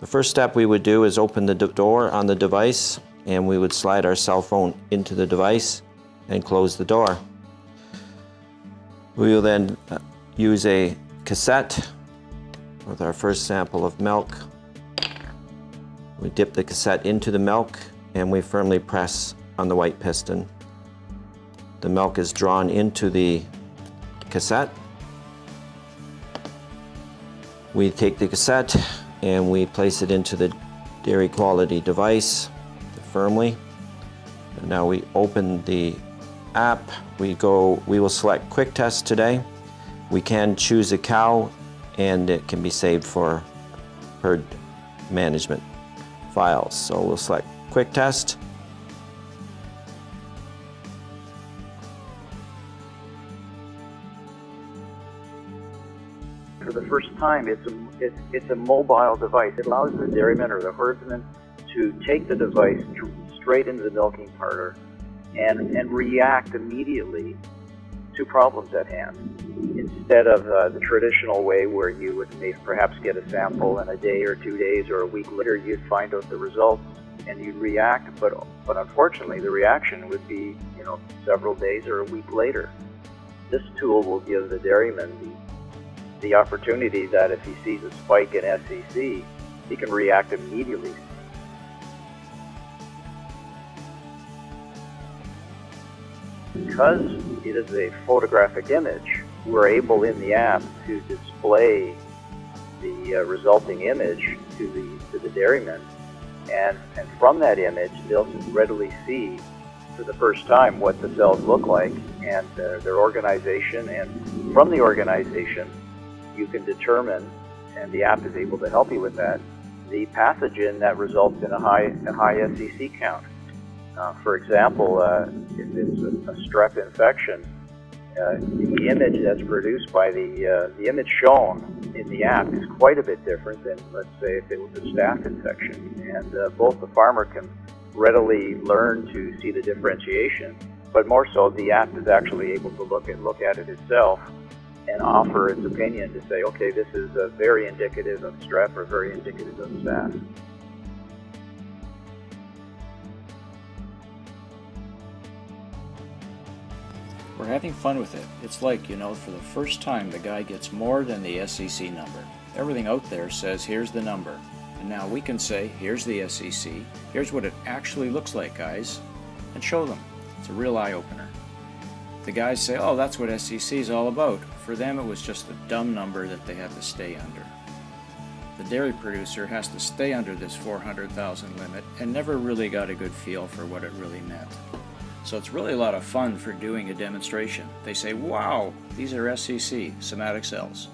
The first step we would do is open the door on the device and we would slide our cell phone into the device and close the door. We will then uh, use a cassette with our first sample of milk. We dip the cassette into the milk and we firmly press on the white piston. The milk is drawn into the cassette. We take the cassette and we place it into the dairy quality device firmly. And now we open the app. We go. We will select Quick Test today. We can choose a cow, and it can be saved for herd management files. So we'll select Quick Test. For the first time, it's a, it's, it's a mobile device. It allows the dairyman or the herdsman to take the device straight into the milking parlor and, and react immediately to problems at hand instead of uh, the traditional way where you would perhaps get a sample in a day or two days or a week later you'd find out the results and you'd react but but unfortunately the reaction would be you know several days or a week later this tool will give the dairyman the the opportunity that if he sees a spike in SCC, he can react immediately. Because it is a photographic image, we're able in the app to display the uh, resulting image to the to the dairyman, and and from that image they'll readily see for the first time what the cells look like and uh, their organization, and from the organization you can determine, and the app is able to help you with that, the pathogen that results in a high, a high SCC count. Uh, for example, uh, if it's a, a strep infection, uh, the image that's produced by the uh, the image shown in the app is quite a bit different than, let's say, if it was a staph infection. And uh, both the farmer can readily learn to see the differentiation, but more so, the app is actually able to look at look at it itself and offer its opinion to say, okay, this is uh, very indicative of strep or very indicative of staph. We're having fun with it. It's like, you know, for the first time the guy gets more than the SCC number. Everything out there says, here's the number. And now we can say, here's the SCC, here's what it actually looks like, guys, and show them. It's a real eye opener. The guys say, oh, that's what SCC is all about. For them, it was just a dumb number that they had to stay under. The dairy producer has to stay under this 400,000 limit and never really got a good feel for what it really meant. So it's really a lot of fun for doing a demonstration. They say, wow, these are SCC, somatic cells.